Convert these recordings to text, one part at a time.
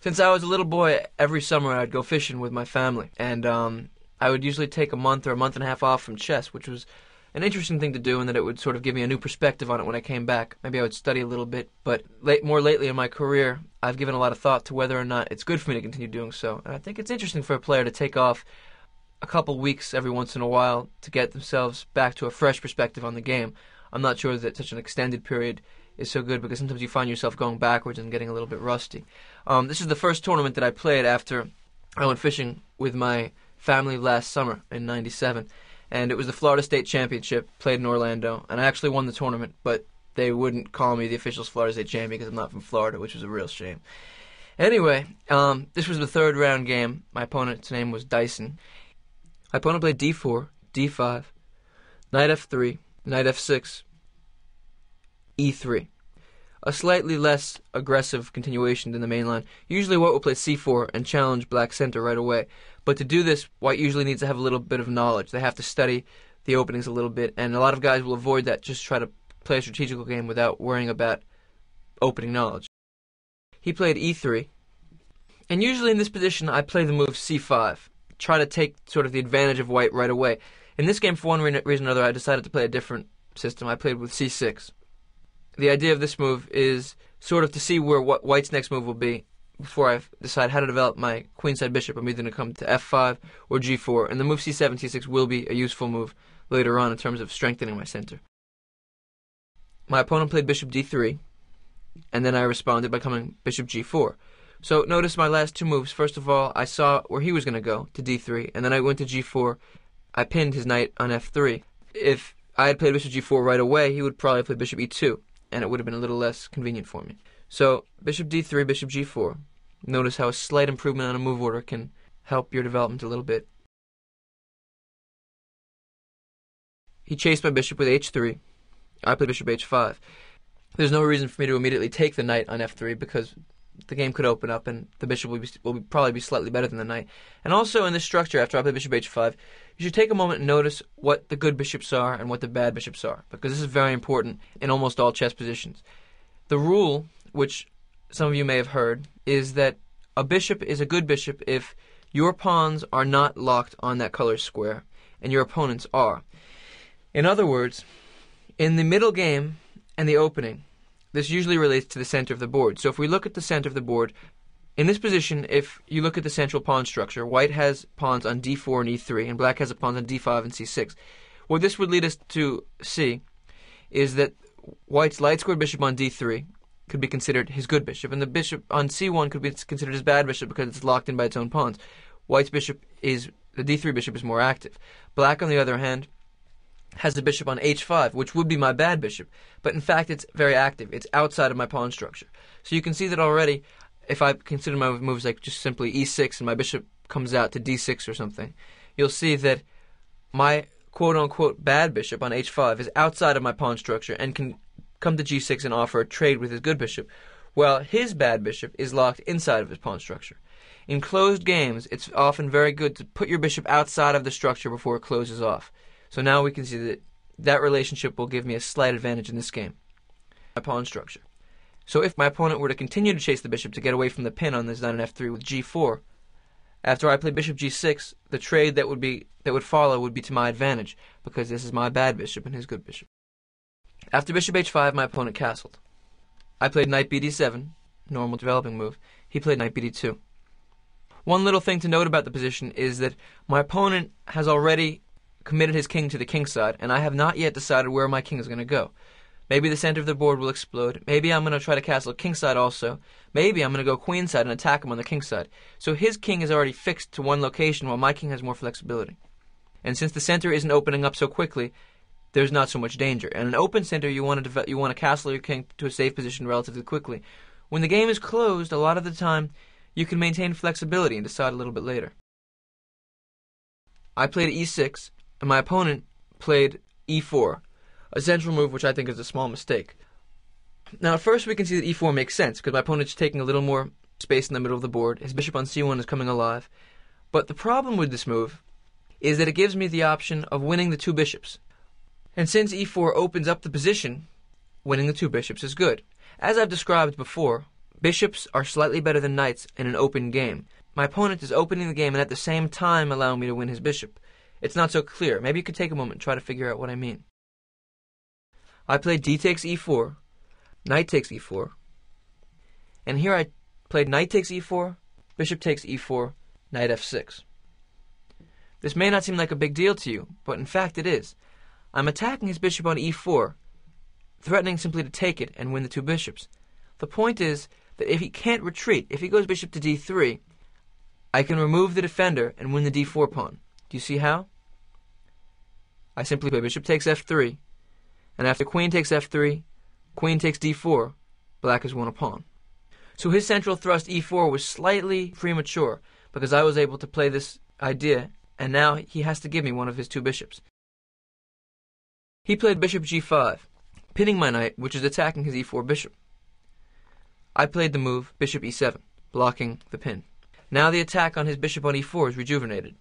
Since I was a little boy, every summer I'd go fishing with my family, and um, I would usually take a month or a month and a half off from chess, which was an interesting thing to do, and that it would sort of give me a new perspective on it when I came back. Maybe I would study a little bit, but late, more lately in my career, I've given a lot of thought to whether or not it's good for me to continue doing so. And I think it's interesting for a player to take off a couple weeks every once in a while to get themselves back to a fresh perspective on the game. I'm not sure that such an extended period is so good because sometimes you find yourself going backwards and getting a little bit rusty. Um, this is the first tournament that I played after I went fishing with my family last summer in '97 and it was the Florida State Championship played in Orlando, and I actually won the tournament, but they wouldn't call me the officials Florida State champion because I'm not from Florida, which was a real shame. Anyway, um, this was the third round game. My opponent's name was Dyson. My opponent played d4, d5, knight f3, knight f6, e3 a slightly less aggressive continuation than the main line. Usually white will play c4 and challenge black center right away. But to do this, white usually needs to have a little bit of knowledge. They have to study the openings a little bit, and a lot of guys will avoid that, just try to play a strategical game without worrying about opening knowledge. He played e3, and usually in this position I play the move c5, try to take sort of the advantage of white right away. In this game, for one reason or another, I decided to play a different system. I played with c6 the idea of this move is sort of to see where what White's next move will be before I decide how to develop my queenside bishop. I'm either going to come to f5 or g4, and the move c7, c6 will be a useful move later on in terms of strengthening my center. My opponent played bishop d3, and then I responded by coming bishop g4. So notice my last two moves. First of all, I saw where he was going to go, to d3, and then I went to g4. I pinned his knight on f3. If I had played bishop g4 right away, he would probably play bishop e2 and it would have been a little less convenient for me. So bishop d3, bishop g4. Notice how a slight improvement on a move order can help your development a little bit. He chased my bishop with h3. I played bishop h5. There's no reason for me to immediately take the knight on f3 because the game could open up and the bishop will, be, will be, probably be slightly better than the knight. And also in this structure, after I play bishop h5, you should take a moment and notice what the good bishops are and what the bad bishops are, because this is very important in almost all chess positions. The rule, which some of you may have heard, is that a bishop is a good bishop if your pawns are not locked on that color square and your opponents are. In other words, in the middle game and the opening, this usually relates to the center of the board. So if we look at the center of the board, in this position, if you look at the central pawn structure, white has pawns on d4 and e3, and black has a pawn on d5 and c6. What this would lead us to see is that white's light squared bishop on d3 could be considered his good bishop, and the bishop on c1 could be considered his bad bishop because it's locked in by its own pawns. White's bishop is the d3 bishop is more active. Black, on the other hand, has a bishop on h5, which would be my bad bishop, but in fact it's very active. It's outside of my pawn structure. So you can see that already, if I consider my moves like just simply e6 and my bishop comes out to d6 or something, you'll see that my quote unquote bad bishop on h5 is outside of my pawn structure and can come to g6 and offer a trade with his good bishop, while his bad bishop is locked inside of his pawn structure. In closed games, it's often very good to put your bishop outside of the structure before it closes off. So now we can see that that relationship will give me a slight advantage in this game. My pawn structure. So if my opponent were to continue to chase the bishop to get away from the pin on this knight on f3 with g4, after I play bishop g6, the trade that would be that would follow would be to my advantage because this is my bad bishop and his good bishop. After bishop h5, my opponent castled. I played knight bd7, normal developing move. He played knight bd2. One little thing to note about the position is that my opponent has already committed his king to the king side, and I have not yet decided where my king is going to go. Maybe the center of the board will explode. Maybe I'm going to try to castle king side also. Maybe I'm going to go queen side and attack him on the king side. So his king is already fixed to one location while my king has more flexibility. And since the center isn't opening up so quickly, there's not so much danger. And an open center, you want to develop, you want to castle your king to a safe position relatively quickly. When the game is closed, a lot of the time, you can maintain flexibility and decide a little bit later. I played e6, and my opponent played e4, a central move which I think is a small mistake. Now, at first we can see that e4 makes sense because my opponent's taking a little more space in the middle of the board. His bishop on c1 is coming alive. But the problem with this move is that it gives me the option of winning the two bishops. And since e4 opens up the position, winning the two bishops is good. As I've described before, Bishops are slightly better than knights in an open game. My opponent is opening the game and at the same time allowing me to win his bishop. It's not so clear. Maybe you could take a moment and try to figure out what I mean. I played d takes e4, knight takes e4, and here I played knight takes e4, bishop takes e4, knight f6. This may not seem like a big deal to you, but in fact it is. I'm attacking his bishop on e4, threatening simply to take it and win the two bishops. The point is that if he can't retreat, if he goes bishop to d3, I can remove the defender and win the d4 pawn. Do you see how? I simply play bishop takes f3, and after queen takes f3, queen takes d4, black has won a pawn. So his central thrust e4 was slightly premature because I was able to play this idea, and now he has to give me one of his two bishops. He played bishop g5, pinning my knight, which is attacking his e4 bishop. I played the move bishop e7, blocking the pin. Now the attack on his bishop on e4 is rejuvenated.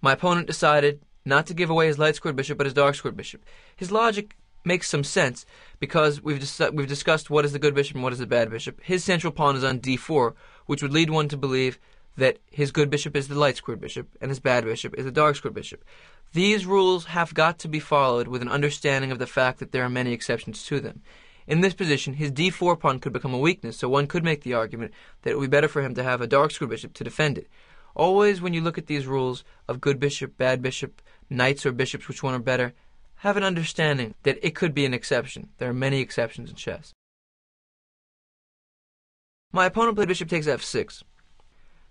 My opponent decided not to give away his light squared bishop but his dark squared bishop. His logic makes some sense because we've, dis- we've discussed what is the good bishop and what is the bad bishop. His central pawn is on d4, which would lead one to believe that his good bishop is the light squared bishop and his bad bishop is the dark squared bishop. These rules have got to be followed with an understanding of the fact that there are many exceptions to them. In this position, his d4 pawn could become a weakness, so one could make the argument that it would be better for him to have a dark squared bishop to defend it. Always, when you look at these rules of good bishop, bad bishop, knights or bishops, which one are better, have an understanding that it could be an exception. There are many exceptions in chess. My opponent played bishop takes f6.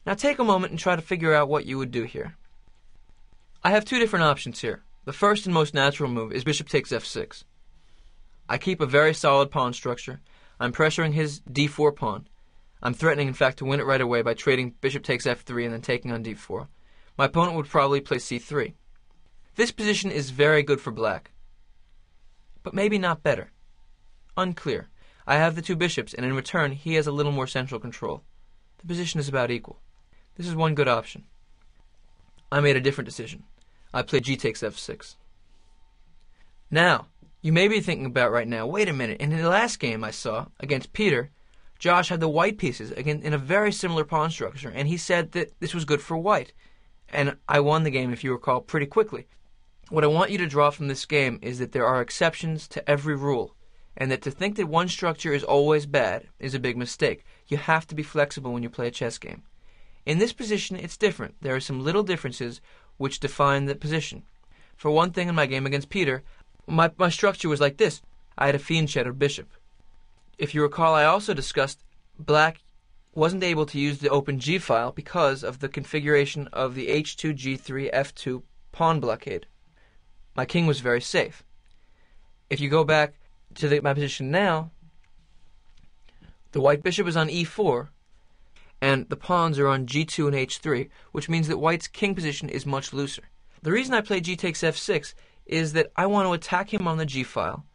Now take a moment and try to figure out what you would do here. I have two different options here. The first and most natural move is bishop takes f6. I keep a very solid pawn structure. I'm pressuring his d4 pawn. I'm threatening, in fact, to win it right away by trading bishop takes f3 and then taking on d4. My opponent would probably play c3. This position is very good for black, but maybe not better. Unclear. I have the two bishops, and in return, he has a little more central control. The position is about equal. This is one good option. I made a different decision. I played g takes f6. Now, you may be thinking about right now, wait a minute, in the last game I saw against Peter, Josh had the white pieces again in a very similar pawn structure, and he said that this was good for white. And I won the game, if you recall, pretty quickly. What I want you to draw from this game is that there are exceptions to every rule, and that to think that one structure is always bad is a big mistake. You have to be flexible when you play a chess game. In this position, it's different. There are some little differences which define the position. For one thing, in my game against Peter, my, my structure was like this I had a fianchetto or bishop. If you recall, I also discussed black wasn't able to use the open G file because of the configuration of the H2 G3 F2 pawn blockade. My king was very safe. If you go back to the, my position now, the white bishop is on E4, and the pawns are on G2 and H3, which means that white's king position is much looser. The reason I play G takes F6 is that I want to attack him on the G file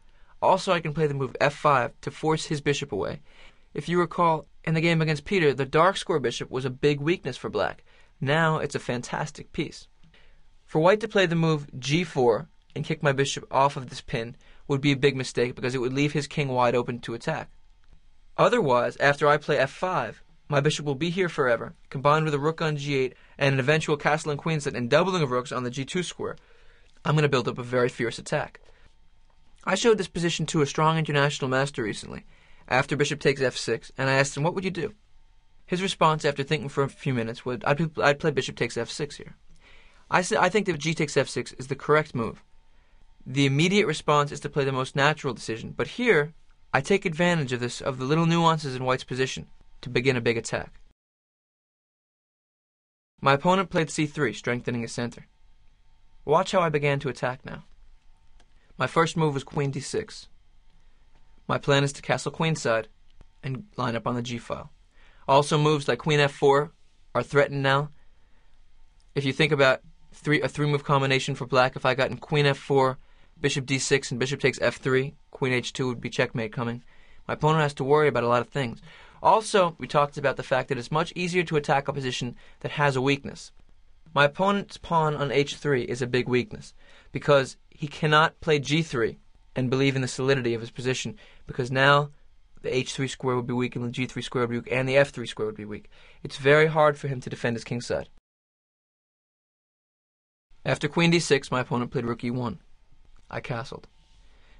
also, I can play the move f5 to force his bishop away. If you recall, in the game against Peter, the dark square bishop was a big weakness for black. Now it's a fantastic piece. For white to play the move g4 and kick my bishop off of this pin would be a big mistake because it would leave his king wide open to attack. Otherwise, after I play f5, my bishop will be here forever, combined with a rook on g8 and an eventual castle and queen set and doubling of rooks on the g2 square. I'm going to build up a very fierce attack. I showed this position to a strong international master recently, after bishop takes f6, and I asked him, what would you do? His response, after thinking for a few minutes, was, I'd, I'd play bishop takes f6 here. I, say, I think that g takes f6 is the correct move. The immediate response is to play the most natural decision, but here, I take advantage of this, of the little nuances in white's position, to begin a big attack. My opponent played c3, strengthening his center. Watch how I began to attack now. My first move was queen d6. My plan is to castle queenside and line up on the g-file. Also moves like queen f4 are threatened now. If you think about three, a three-move combination for black, if I got in queen f4, bishop d6, and bishop takes f3, queen h2 would be checkmate coming. My opponent has to worry about a lot of things. Also, we talked about the fact that it's much easier to attack a position that has a weakness. My opponent's pawn on h3 is a big weakness because he cannot play g3 and believe in the solidity of his position because now the h3 square would be weak, and the g3 square would be weak, and the f3 square would be weak. It's very hard for him to defend his kingside. After queen d6, my opponent played rook e1. I castled.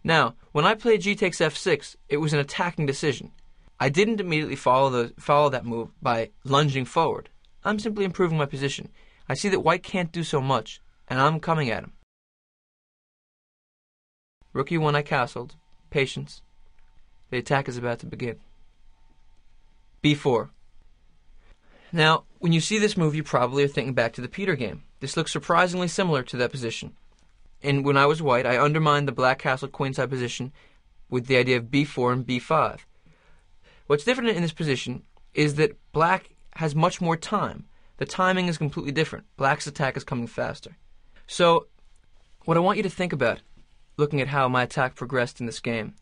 Now, when I played g takes f6, it was an attacking decision. I didn't immediately follow the follow that move by lunging forward. I'm simply improving my position. I see that white can't do so much, and I'm coming at him. Rook e1 I castled. Patience. The attack is about to begin. b4. Now, when you see this move, you probably are thinking back to the Peter game. This looks surprisingly similar to that position. And when I was white, I undermined the black castle queenside position with the idea of b4 and b5. What's different in this position is that black has much more time. The timing is completely different. Black's attack is coming faster. So, what I want you to think about, looking at how my attack progressed in this game,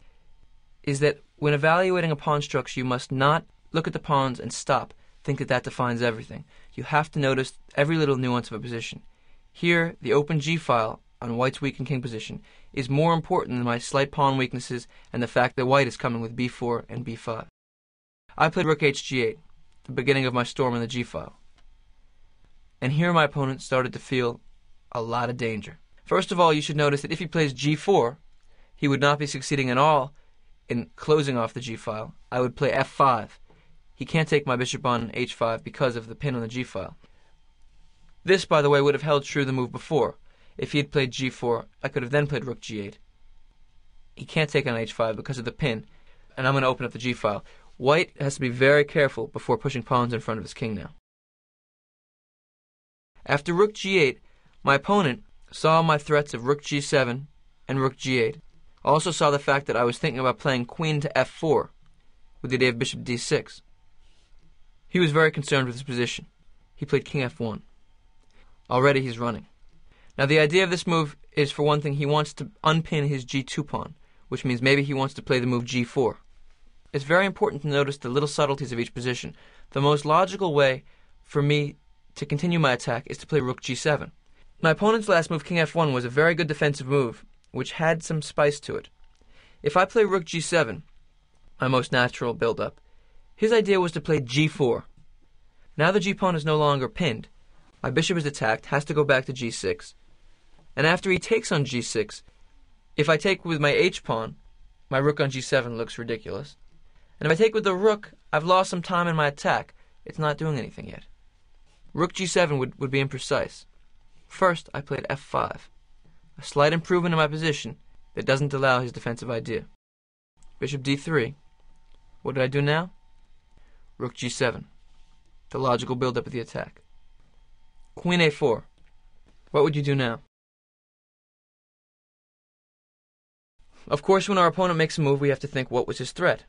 is that when evaluating a pawn structure, you must not look at the pawns and stop, think that that defines everything. You have to notice every little nuance of a position. Here, the open G file on white's weak and king position is more important than my slight pawn weaknesses and the fact that white is coming with b4 and b5. I played rook hg8, the beginning of my storm in the g file. And here my opponent started to feel a lot of danger. First of all, you should notice that if he plays g4, he would not be succeeding at all in closing off the g file. I would play f5. He can't take my bishop on h5 because of the pin on the g file. This, by the way, would have held true the move before. If he had played g4, I could have then played rook g8. He can't take on h5 because of the pin, and I'm going to open up the g file. White has to be very careful before pushing pawns in front of his king now. After rook g8, my opponent saw my threats of rook g7 and rook g8. Also saw the fact that I was thinking about playing queen to f4 with the idea of bishop d6. He was very concerned with his position. He played king f1. Already he's running. Now the idea of this move is for one thing he wants to unpin his g2 pawn, which means maybe he wants to play the move g4. It's very important to notice the little subtleties of each position. The most logical way for me to continue my attack is to play rook g7. My opponent's last move, king f1, was a very good defensive move, which had some spice to it. If I play rook g7, my most natural build-up, his idea was to play g4. Now the g-pawn is no longer pinned. My bishop is attacked, has to go back to g6. And after he takes on g6, if I take with my h-pawn, my rook on g7 looks ridiculous. And if I take with the rook, I've lost some time in my attack. It's not doing anything yet. Rook g7 would, would be imprecise. First, I played f5, a slight improvement in my position that doesn't allow his defensive idea. Bishop d3. What did I do now? Rook g7, the logical build-up of the attack. Queen a4. What would you do now? Of course, when our opponent makes a move, we have to think what was his threat.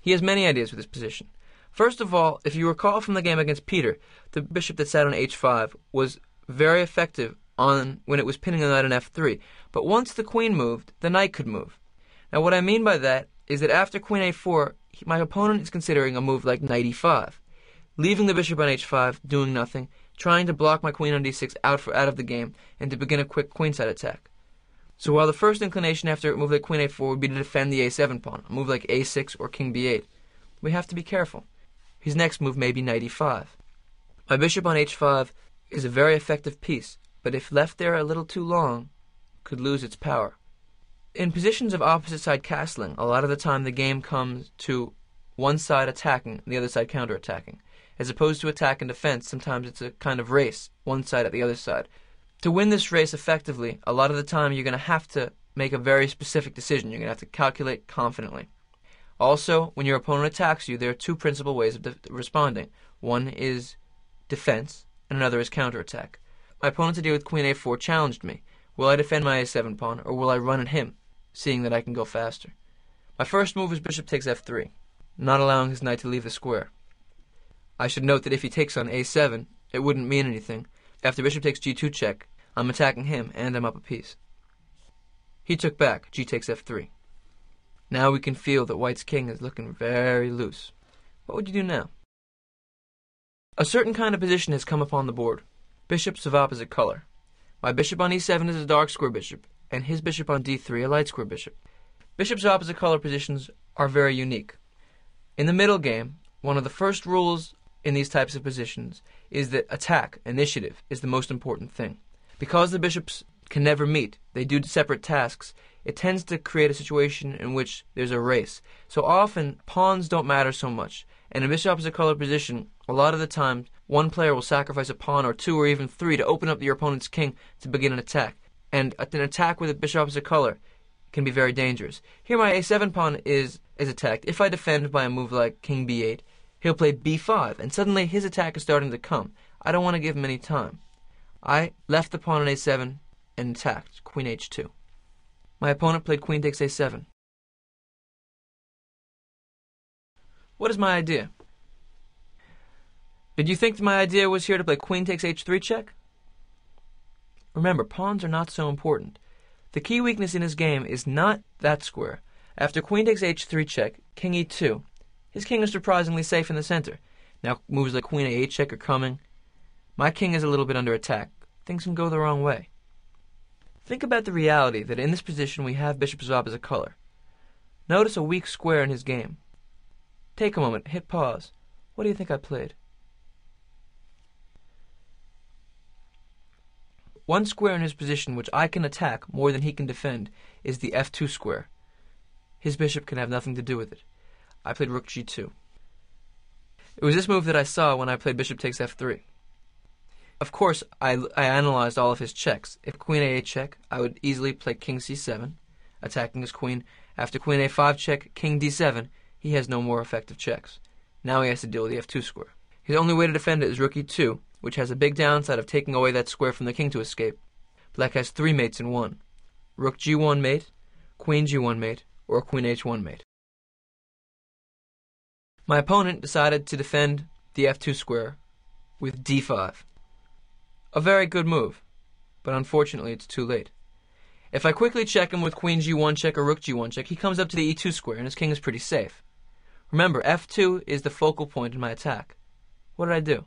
He has many ideas with his position. First of all, if you recall from the game against Peter, the bishop that sat on h5 was very effective on when it was pinning the knight on f3. But once the queen moved, the knight could move. Now, what I mean by that is that after queen a4, my opponent is considering a move like knight e5, leaving the bishop on h5, doing nothing, trying to block my queen on d6 out for out of the game, and to begin a quick queenside attack. So while the first inclination after a move like queen a4 would be to defend the a7 pawn, a move like a6 or king b8, we have to be careful. His next move may be knight e5. My bishop on h5 is a very effective piece, but if left there a little too long, could lose its power. In positions of opposite side castling, a lot of the time the game comes to one side attacking the other side counterattacking. As opposed to attack and defense, sometimes it's a kind of race, one side at the other side. To win this race effectively, a lot of the time you're going to have to make a very specific decision. You're going to have to calculate confidently. Also, when your opponent attacks you, there are two principal ways of responding. One is defense, and another is counterattack. My opponent to deal with queen a4 challenged me. Will I defend my a7 pawn, or will I run at him, seeing that I can go faster? My first move is bishop takes f3, not allowing his knight to leave the square. I should note that if he takes on a7, it wouldn't mean anything. After bishop takes g2 check, I'm attacking him, and I'm up a piece. He took back, g takes f3. Now we can feel that white's king is looking very loose. What would you do now? A certain kind of position has come upon the board. Bishops of opposite color. My bishop on e7 is a dark square bishop, and his bishop on d3 a light square bishop. Bishops of opposite color positions are very unique. In the middle game, one of the first rules in these types of positions is that attack, initiative, is the most important thing. Because the bishops can never meet, they do separate tasks, it tends to create a situation in which there's a race. So often, pawns don't matter so much. And a bishop opposite color position, a lot of the time, one player will sacrifice a pawn or two or even three to open up your opponent's king to begin an attack. And an attack with a bishop opposite color can be very dangerous. Here, my a7 pawn is, is attacked. If I defend by a move like king b8, he'll play b5, and suddenly his attack is starting to come. I don't want to give him any time. I left the pawn on a7 and attacked, queen h2. My opponent played queen takes a7. What is my idea? Did you think my idea was here to play queen takes h3 check? Remember, pawns are not so important. The key weakness in his game is not that square. After queen takes h3 check, king e2, his king is surprisingly safe in the center. Now moves like queen a8 check are coming. My king is a little bit under attack. Things can go the wrong way. Think about the reality that in this position we have bishop of opposite color. Notice a weak square in his game. Take a moment, hit pause. What do you think I played? One square in his position which I can attack more than he can defend is the f2 square. His bishop can have nothing to do with it. I played rook g2. It was this move that I saw when I played bishop takes f3. Of course, I, I analyzed all of his checks. If queen a8 check, I would easily play king c7, attacking his queen. After queen a5 check, king d7, he has no more effective checks. Now he has to deal with the f2 square. His only way to defend it is rook e2, which has a big downside of taking away that square from the king to escape. Black has three mates in one. Rook g1 mate, queen g1 mate, or queen h1 mate. My opponent decided to defend the f2 square with d5. A very good move, but unfortunately it's too late. If I quickly check him with queen g1 check or rook g1 check, he comes up to the e2 square and his king is pretty safe. Remember, f2 is the focal point in my attack. What did I do?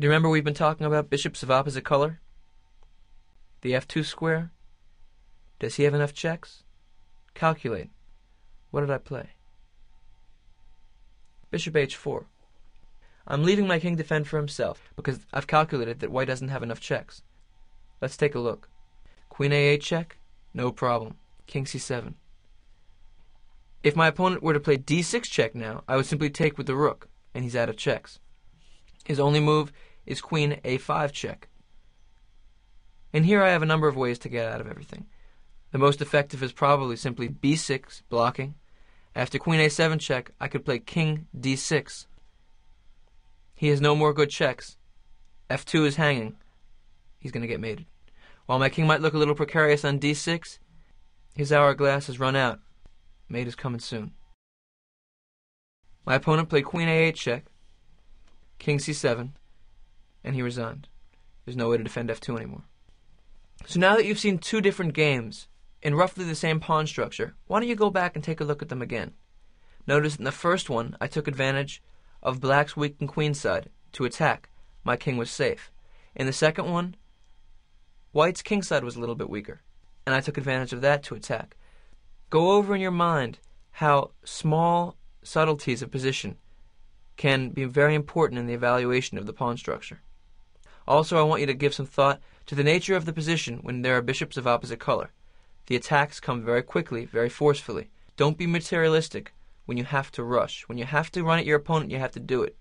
Do you remember we've been talking about bishops of opposite color? The f2 square? Does he have enough checks? Calculate. What did I play? Bishop h4. I'm leaving my king to fend for himself, because I've calculated that white doesn't have enough checks. Let's take a look. Queen a8 check? No problem. King c7. If my opponent were to play d6 check now, I would simply take with the rook, and he's out of checks. His only move is queen a5 check. And here I have a number of ways to get out of everything. The most effective is probably simply b6, blocking. After queen a7 check, I could play king d6. He has no more good checks. f2 is hanging. He's going to get mated. While my king might look a little precarious on d6, his hourglass has run out. Mate is coming soon. My opponent played queen a8 check, king c7, and he resigned. There's no way to defend f2 anymore. So now that you've seen two different games in roughly the same pawn structure, why don't you go back and take a look at them again? Notice in the first one, I took advantage of black's weakened queen side to attack. My king was safe. In the second one, white's king side was a little bit weaker, and I took advantage of that to attack. Go over in your mind how small subtleties of position can be very important in the evaluation of the pawn structure. Also, I want you to give some thought to the nature of the position when there are bishops of opposite color. The attacks come very quickly, very forcefully. Don't be materialistic when you have to rush. When you have to run at your opponent, you have to do it.